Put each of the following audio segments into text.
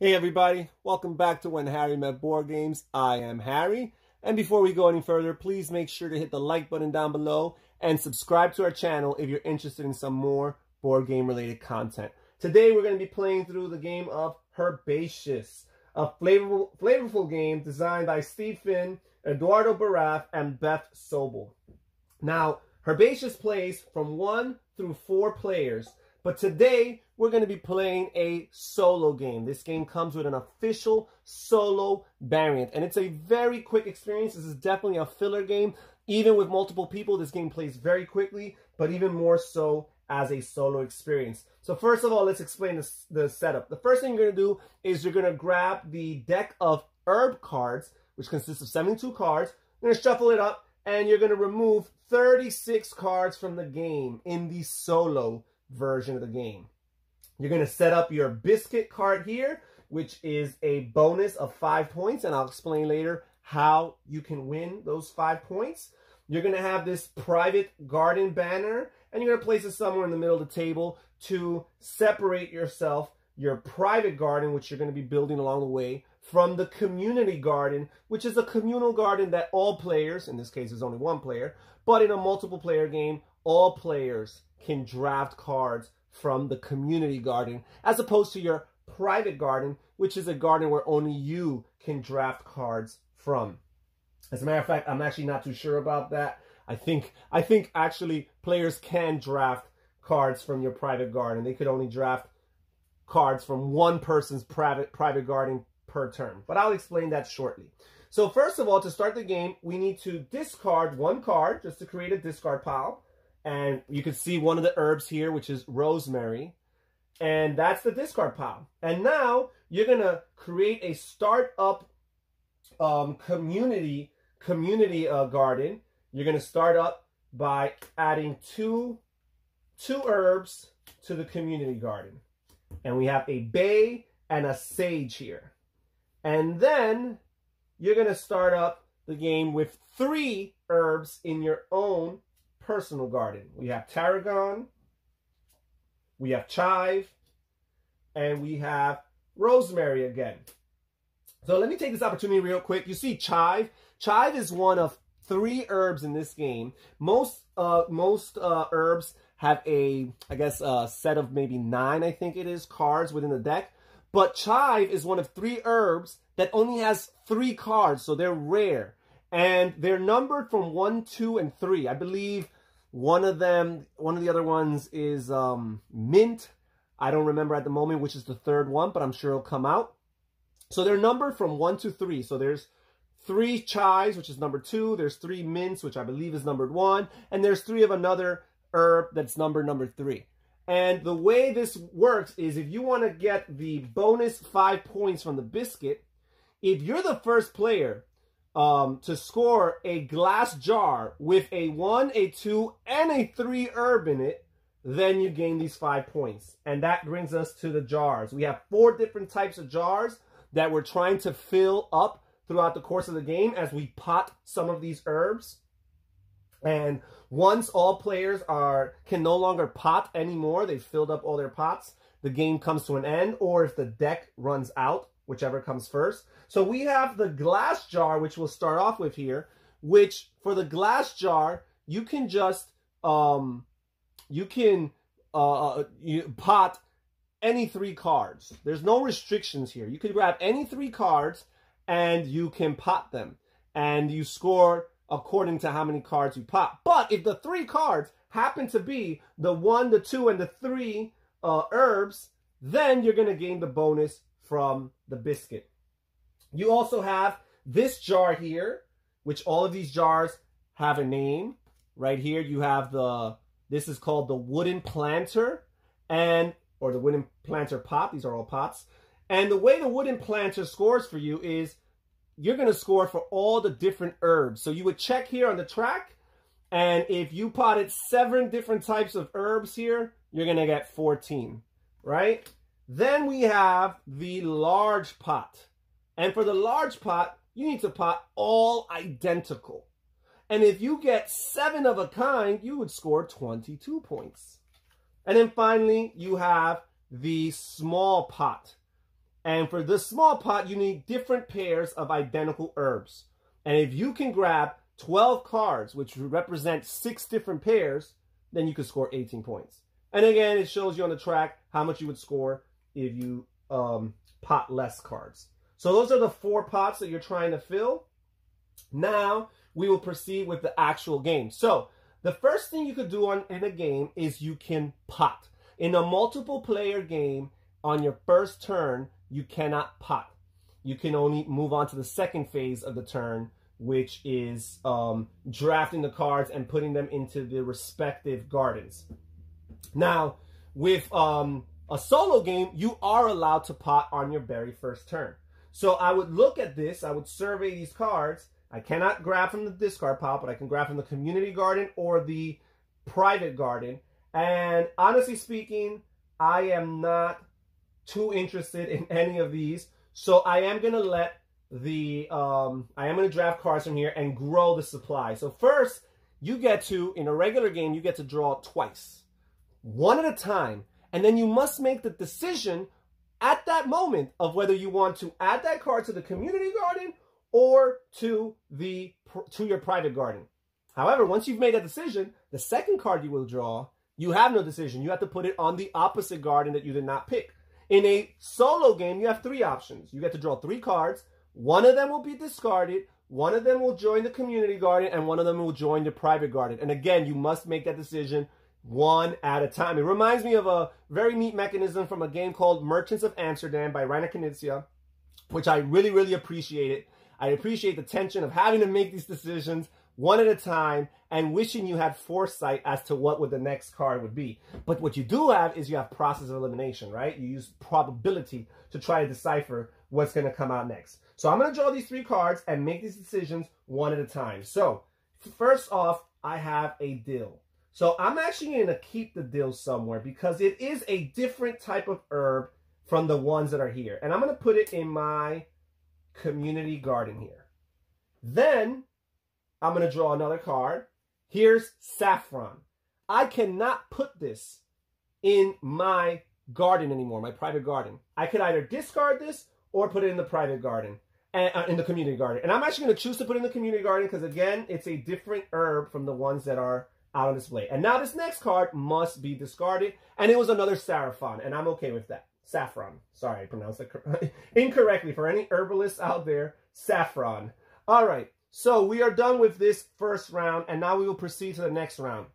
Hey everybody, welcome back to When Harry Met Board Games. I am Harry, and before we go any further, please make sure to hit the like button down below and subscribe to our channel if you're interested in some more board game related content. Today we're going to be playing through the game of Herbaceous, a flavorful, flavorful game designed by Steve Finn, Eduardo Baraf, and Beth Sobel. Now, Herbaceous plays from one through four players, but today, we're going to be playing a solo game. This game comes with an official solo variant, and it's a very quick experience. This is definitely a filler game. Even with multiple people, this game plays very quickly, but even more so as a solo experience. So first of all, let's explain the, setup. The first thing you're going to do is you're going to grab the deck of herb cards, which consists of 72 cards. You're going to shuffle it up, and you're going to remove 36 cards from the game in the solo version of the game. You're going to set up your biscuit card here, which is a bonus of five points, and I'll explain later how you can win those five points. You're going to have this private garden banner, and you're going to place it somewhere in the middle of the table to separate yourself, your private garden, which you're going to be building along the way, from the community garden, which is a communal garden that all players, in this case is only one player, but in a multiple player game, all players can draft cards from the community garden as opposed to your private garden, which is a garden where only you can draft cards from. As a matter of fact, I'm actually not too sure about that. I think I think actually players can draft cards from your private garden. They could only draft cards from one person's private private garden per turn. But I'll explain that shortly. So first of all, to start the game, we need to discard one card just to create a discard pile. And you can see one of the herbs here, which is rosemary. And that's the discard pile. And now you're going to create a startup um, community community uh, garden. You're going to start up by adding two, two herbs to the community garden. And we have a bay and a sage here. And then you're going to start up the game with three herbs in your own personal garden. We have tarragon, we have chive, and we have rosemary again. So let me take this opportunity real quick. You see chive. Chive is one of three herbs in this game. Most uh, most uh, herbs have a, I guess, a set of maybe nine, I think it is, cards within the deck. But chive is one of three herbs that only has three cards, so they're rare. And they're numbered from one, two, and three. I believe one of them, one of the other ones is um, mint. I don't remember at the moment which is the third one, but I'm sure it'll come out. So they're numbered from one to three. So there's three chives, which is number two. There's three mints, which I believe is numbered one. And there's three of another herb that's number number three. And the way this works is if you want to get the bonus five points from the biscuit, if you're the first player um, to score a glass jar with a one, a two, and a three herb in it, then you gain these five points. And that brings us to the jars. We have four different types of jars that we're trying to fill up throughout the course of the game as we pot some of these herbs. And once all players are can no longer pot anymore, they've filled up all their pots, the game comes to an end, or if the deck runs out, whichever comes first. So we have the glass jar, which we'll start off with here, which for the glass jar, you can just, um, you can uh, uh, you pot any three cards. There's no restrictions here. You can grab any three cards and you can pot them. And you score according to how many cards you pot. But if the three cards happen to be the one, the two, and the three uh, herbs, then you're going to gain the bonus from the biscuit. You also have this jar here, which all of these jars have a name. Right here, you have the, this is called the wooden planter, and, or the wooden planter pot. These are all pots. And the way the wooden planter scores for you is you're going to score for all the different herbs. So you would check here on the track, and if you potted seven different types of herbs here, you're going to get 14, right? Then we have the large pot. And for the large pot, you need to pot all identical. And if you get seven of a kind, you would score 22 points. And then finally, you have the small pot. And for this small pot, you need different pairs of identical herbs. And if you can grab 12 cards, which represent six different pairs, then you could score 18 points. And again, it shows you on the track how much you would score if you um, pot less cards. So those are the four pots that you're trying to fill. Now we will proceed with the actual game. So the first thing you could do on in a game is you can pot. In a multiple player game, on your first turn, you cannot pot. You can only move on to the second phase of the turn, which is um, drafting the cards and putting them into the respective gardens. Now, with um, a solo game, you are allowed to pot on your very first turn. So I would look at this, I would survey these cards. I cannot grab from the discard pile, but I can grab from the community garden or the private garden. And honestly speaking, I am not too interested in any of these. So I am going to let the, um, I am going to draft cards from here and grow the supply. So first, you get to, in a regular game, you get to draw twice. One at a time. And then you must make the decision at that moment of whether you want to add that card to the community garden or to the to your private garden. However, once you've made that decision, the second card you will draw, you have no decision. You have to put it on the opposite garden that you did not pick. In a solo game, you have three options. You get to draw three cards. One of them will be discarded. One of them will join the community garden, and one of them will join the private garden. And again, you must make that decision one at a time. It reminds me of a very neat mechanism from a game called Merchants of Amsterdam by Reiner Knizia, which I really, really appreciated. I appreciate the tension of having to make these decisions one at a time and wishing you had foresight as to what would the next card would be. But what you do have is you have process of elimination, right? You use probability to try to decipher what's going to come out next. So I'm going to draw these three cards and make these decisions one at a time. So first off, I have a dill. So I'm actually going to keep the dill somewhere because it is a different type of herb from the ones that are here. And I'm going to put it in my community garden here. Then I'm going to draw another card. Here's saffron. I cannot put this in my garden anymore, my private garden. I could either discard this or put it in the private garden, and, uh, in the community garden. And I'm actually going to choose to put it in the community garden because, again, it's a different herb from the ones that are out on display. And now this next card must be discarded. And it was another Saffron, and I'm okay with that. Saffron. Sorry, I pronounced it incorrectly. For any herbalists out there, saffron. All right, so we are done with this first round, and now we will proceed to the next round.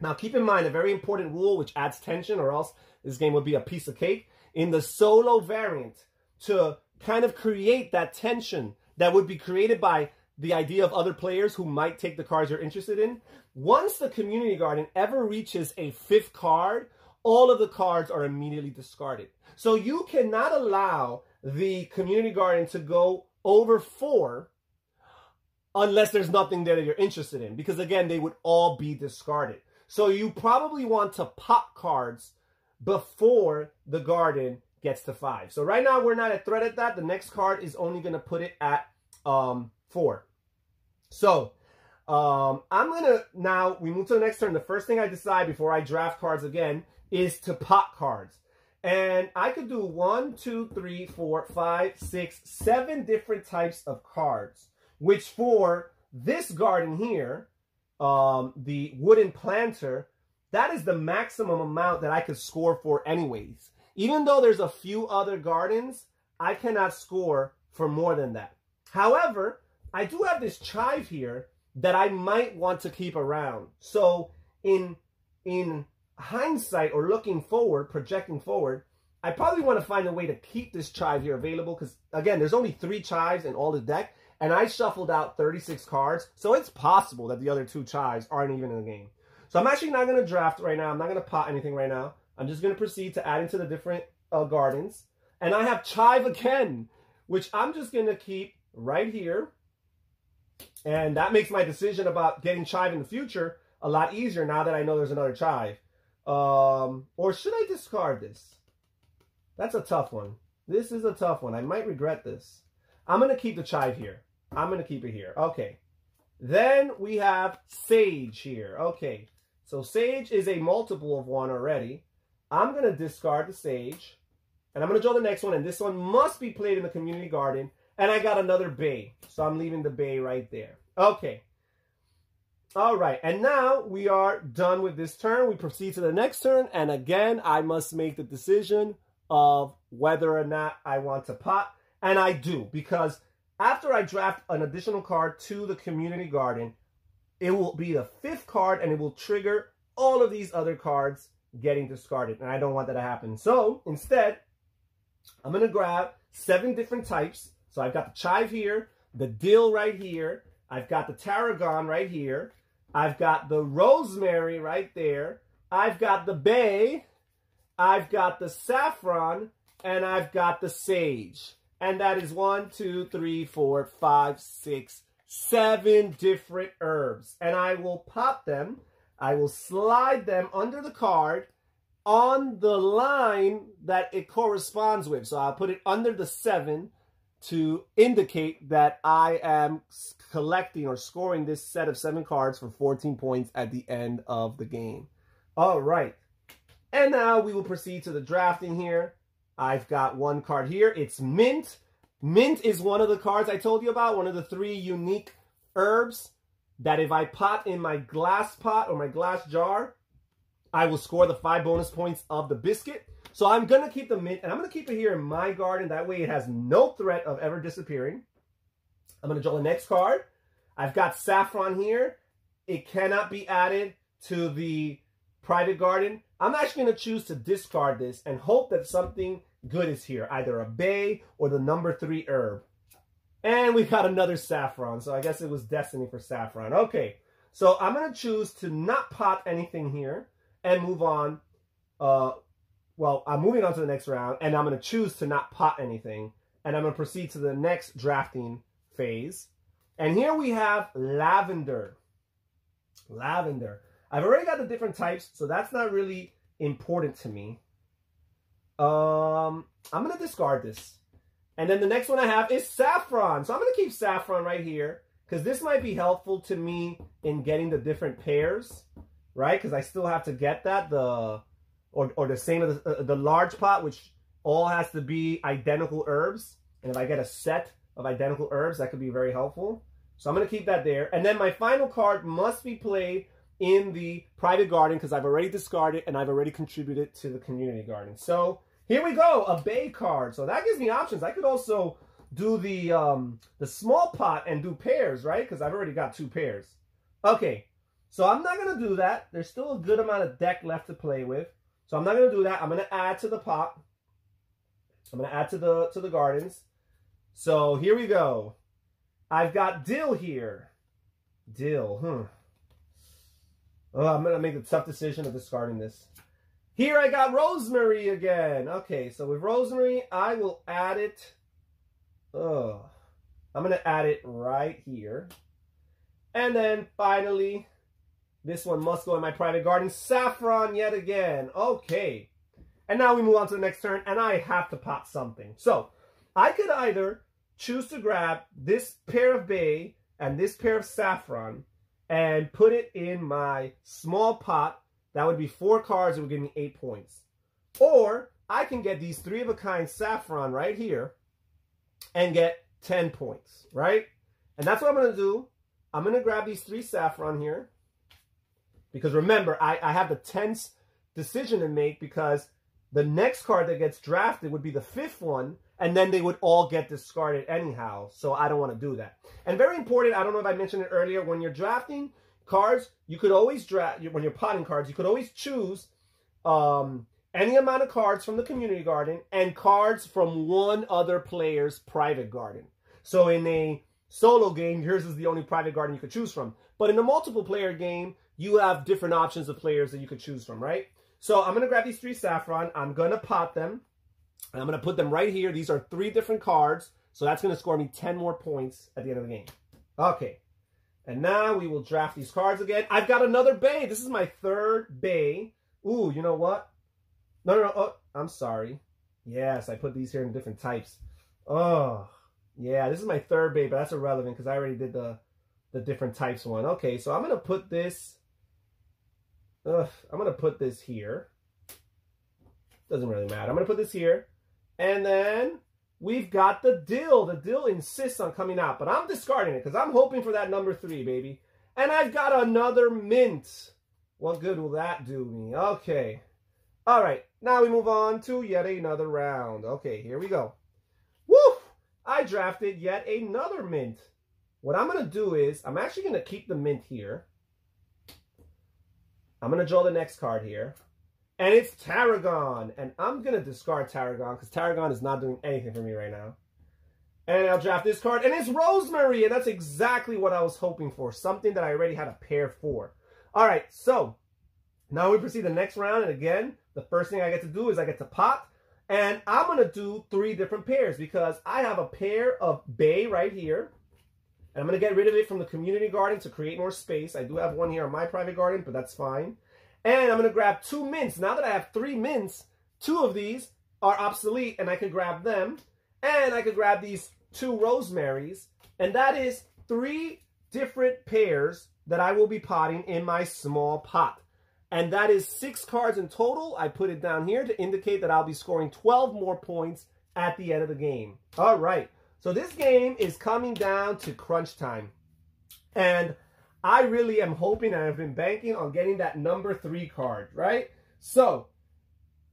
Now, keep in mind a very important rule which adds tension, or else this game would be a piece of cake. In the solo variant, to kind of create that tension that would be created by the idea of other players who might take the cards you're interested in. Once the community garden ever reaches a fifth card, all of the cards are immediately discarded. So you cannot allow the community garden to go over four unless there's nothing there that you're interested in. Because again, they would all be discarded. So you probably want to pop cards before the garden gets to five. So right now we're not at threat at that. The next card is only going to put it at um, four. So um, I'm going to, now we move to the next turn. The first thing I decide before I draft cards again is to pop cards. And I could do one, two, three, four, five, six, seven different types of cards. Which for this garden here, um, the wooden planter, that is the maximum amount that I could score for anyways. Even though there's a few other gardens, I cannot score for more than that. However, I do have this chive here that I might want to keep around. So in in hindsight or looking forward, projecting forward, I probably want to find a way to keep this chive here available because again, there's only three chives in all the deck, and I shuffled out 36 cards, so it's possible that the other two chives aren't even in the game. So I'm actually not going to draft right now. I'm not going to pot anything right now. I'm just going to proceed to add into the different uh, gardens. And I have chive again, which I'm just going to keep right here. And that makes my decision about getting chive in the future a lot easier now that I know there's another chive. Um, or should I discard this? That's a tough one. This is a tough one. I might regret this. I'm going to keep the chive here. I'm going to keep it here. Okay. Then we have sage here. Okay. So sage is a multiple of one already. I'm going to discard the sage. And I'm going to draw the next one, and this one must be played in the community garden. And I got another bay, so I'm leaving the bay right there. Okay. All right, and now we are done with this turn. We proceed to the next turn, and again, I must make the decision of whether or not I want to pot. And I do, because after I draft an additional card to the community garden, it will be the fifth card, and it will trigger all of these other cards getting discarded. And I don't want that to happen. So instead, I'm going to grab seven different types. So I've got the chive here, the dill right here. I've got the tarragon right here. I've got the rosemary right there. I've got the bay. I've got the saffron. And I've got the sage. And that is one, two, three, four, five, six, seven different herbs. And I will pop them I will slide them under the card on the line that it corresponds with. So I'll put it under the seven to indicate that I am collecting or scoring this set of seven cards for 14 points at the end of the game. All right. And now we will proceed to the drafting here. I've got one card here. It's Mint. Mint is one of the cards I told you about, one of the three unique herbs that if I pot in my glass pot or my glass jar, I will score the five bonus points of the biscuit. So I'm going to keep the mint, and I'm going to keep it here in my garden. That way it has no threat of ever disappearing. I'm going to draw the next card. I've got saffron here. It cannot be added to the private garden. I'm actually going to choose to discard this and hope that something good is here, either a bay or the number three herb. And we got another saffron. So I guess it was destiny for saffron. Okay. So I'm going to choose to not pot anything here and move on. Uh, well, I'm moving on to the next round. And I'm going to choose to not pot anything. And I'm going to proceed to the next drafting phase. And here we have lavender. Lavender. I've already got the different types, so that's not really important to me. Um, I'm going to discard this. And then the next one I have is saffron. So I'm going to keep saffron right here because this might be helpful to me in getting the different pairs, right? Because I still have to get that, the or, or the same as the, uh, the large pot, which all has to be identical herbs. And if I get a set of identical herbs, that could be very helpful. So I'm going to keep that there. And then my final card must be played in the private garden because I've already discarded and I've already contributed to the community garden. So here we go, a bay card. So that gives me options. I could also do the um, the small pot and do pairs, right? Because I've already got two pairs. Okay, so I'm not going to do that. There's still a good amount of deck left to play with. So I'm not going to do that. I'm going to add to the pot. I'm going to add to the to the gardens. So here we go. I've got dill here. Dill, hmm. Oh, I'm going to make a tough decision of discarding this. Here I got rosemary again. Okay, so with rosemary, I will add it. Oh, I'm going to add it right here. And then finally, this one must go in my private garden. Saffron yet again. Okay. And now we move on to the next turn, and I have to pot something. So, I could either choose to grab this pair of bay and this pair of saffron and put it in my small pot that would be four cards that would give me eight points. Or I can get these three of a kind saffron right here and get 10 points, right? And that's what I'm going to do. I'm going to grab these three saffron here. Because remember, I, I have the tense decision to make because the next card that gets drafted would be the fifth one, and then they would all get discarded anyhow. So I don't want to do that. And very important, I don't know if I mentioned it earlier, when you're drafting, Cards, you could always draft, when you're potting cards, you could always choose um, any amount of cards from the community garden and cards from one other player's private garden. So in a solo game, yours is the only private garden you could choose from. But in a multiple player game, you have different options of players that you could choose from, right? So I'm going to grab these three saffron. I'm going to pot them. And I'm going to put them right here. These are three different cards. So that's going to score me 10 more points at the end of the game. Okay. And now we will draft these cards again. I've got another bay. This is my third bay. Ooh, you know what? No, no, no. Oh, I'm sorry. Yes, I put these here in different types. Oh, yeah, this is my third bay, but that's irrelevant because I already did the, the different types one. Okay, so I'm going to put this... Ugh, I'm going to put this here. Doesn't really matter. I'm going to put this here. And then we've got the dill. The dill insists on coming out, but I'm discarding it because I'm hoping for that number three, baby. And I've got another mint. What good will that do me? Okay. All right. Now we move on to yet another round. Okay, here we go. Woo! I drafted yet another mint. What I'm going to do is, I'm actually going to keep the mint here. I'm going to draw the next card here. And it's Tarragon. And I'm going to discard Tarragon because Tarragon is not doing anything for me right now. And I'll draft this card. And it's Rosemary. And that's exactly what I was hoping for. Something that I already had a pair for. All right. So now we proceed the next round. And again, the first thing I get to do is I get to pot. And I'm going to do three different pairs because I have a pair of Bay right here. And I'm going to get rid of it from the community garden to create more space. I do have one here in my private garden, but that's fine. And I'm going to grab two mints. Now that I have three mints, two of these are obsolete and I can grab them. And I could grab these two rosemaries. And that is three different pairs that I will be potting in my small pot. And that is six cards in total. I put it down here to indicate that I'll be scoring 12 more points at the end of the game. All right. So this game is coming down to crunch time. And I really am hoping I've been banking on getting that number three card, right? So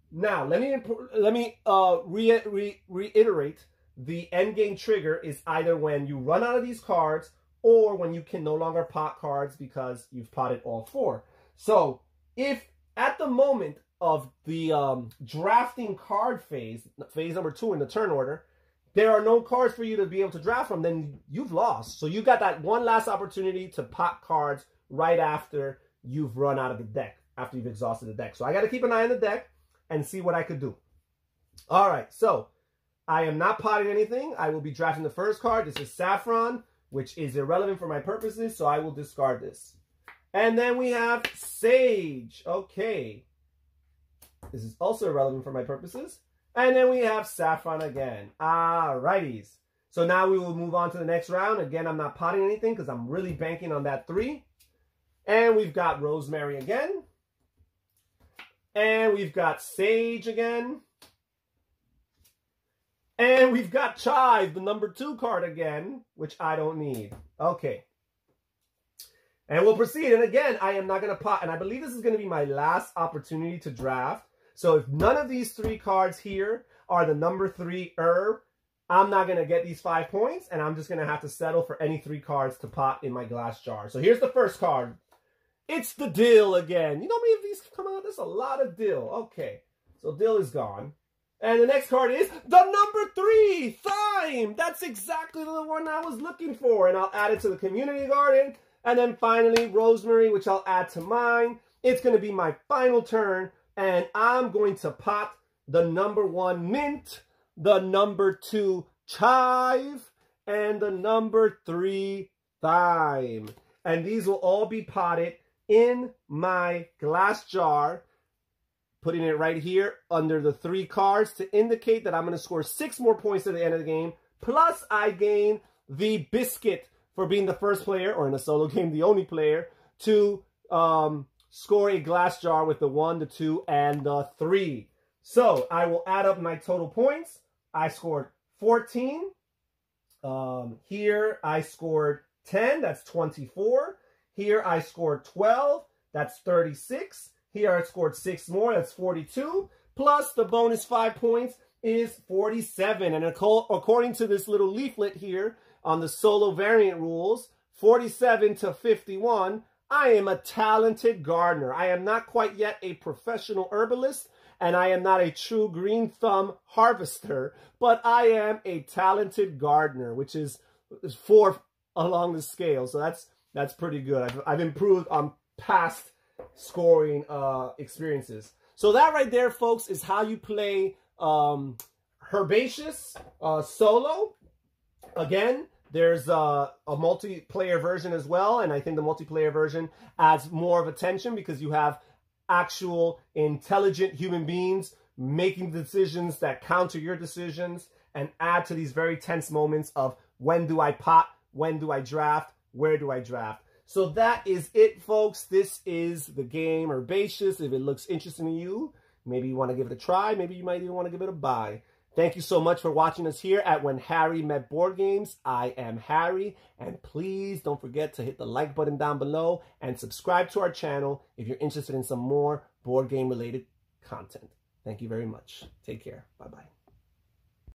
now let me let me uh, re re reiterate the end game trigger is either when you run out of these cards or when you can no longer pot cards because you've potted all four. So if at the moment of the um, drafting card phase, phase number two in the turn order, there are no cards for you to be able to draft from, then you've lost. So you got that one last opportunity to pop cards right after you've run out of the deck, after you've exhausted the deck. So I got to keep an eye on the deck and see what I could do. All right, so I am not potting anything. I will be drafting the first card. This is Saffron, which is irrelevant for my purposes, so I will discard this. And then we have Sage. Okay. This is also irrelevant for my purposes. And then we have Saffron again. Ah, righties. So now we will move on to the next round. Again, I'm not potting anything because I'm really banking on that three. And we've got Rosemary again. And we've got Sage again. And we've got Chive, the number two card again, which I don't need. Okay. And we'll proceed. And again, I am not going to pot. And I believe this is going to be my last opportunity to draft. So if none of these three cards here are the number three herb, I'm not going to get these five points, and I'm just going to have to settle for any three cards to pot in my glass jar. So here's the first card. It's the dill again. You know how many of these come out? There's a lot of dill. Okay, so dill is gone. And the next card is the number three, thyme. That's exactly the one I was looking for. And I'll add it to the community garden. And then finally, rosemary, which I'll add to mine. It's going to be my final turn and I'm going to pot the number one mint, the number two chive, and the number three thyme. And these will all be potted in my glass jar, putting it right here under the three cards to indicate that I'm going to score six more points at the end of the game. Plus, I gain the biscuit for being the first player, or in a solo game, the only player, to um, score a glass jar with the 1, the 2, and the 3. So I will add up my total points. I scored 14. Um, here I scored 10. That's 24. Here I scored 12. That's 36. Here I scored 6 more. That's 42. Plus the bonus 5 points is 47. And according to this little leaflet here on the solo variant rules, 47 to 51 I am a talented gardener. I am not quite yet a professional herbalist, and I am not a true green thumb harvester, but I am a talented gardener, which is, fourth along the scale. So that's that's pretty good. I've, I've improved on past scoring uh, experiences. So that right there, folks, is how you play um, Herbaceous uh, solo. Again, there's a, a, multiplayer version as well, and I think the multiplayer version adds more of attention because you have actual intelligent human beings making decisions that counter your decisions and add to these very tense moments of when do I pot, when do I draft, where do I draft. So that is it, folks. This is the game Herbaceous. If it looks interesting to you, maybe you want to give it a try. Maybe you might even want to give it a buy. Thank you so much for watching us here at When Harry Met Board Games. I am Harry, and please don't forget to hit the like button down below and subscribe to our channel if you're interested in some more board game related content. Thank you very much. Take care. Bye bye.